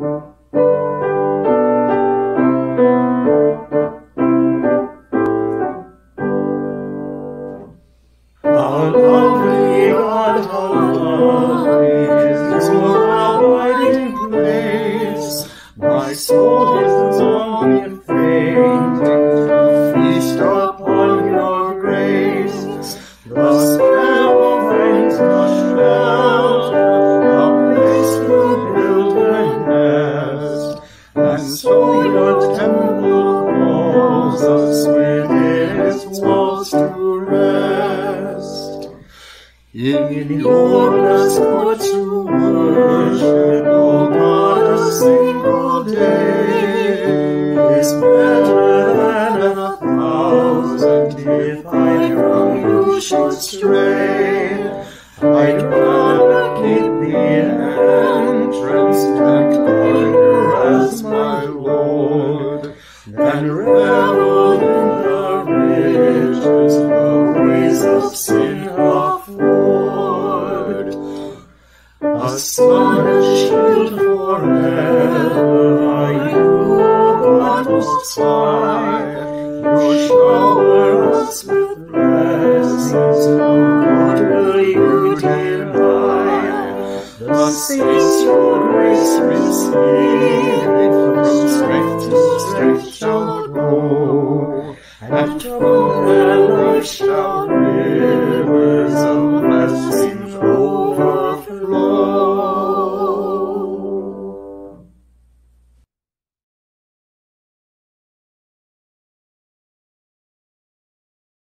My soul is fainting to feast upon calls us within its walls to rest. In your blessed court to worship, oh, O God, a single day is better than a thousand if I from you should stray. I'd rather keep the entrance and honor as my Lord than the riches the ways of sin afford. A sun and shield forever you, O God most high. You shower us with blessings, no good will you deny. The saints your grace receive, and worship.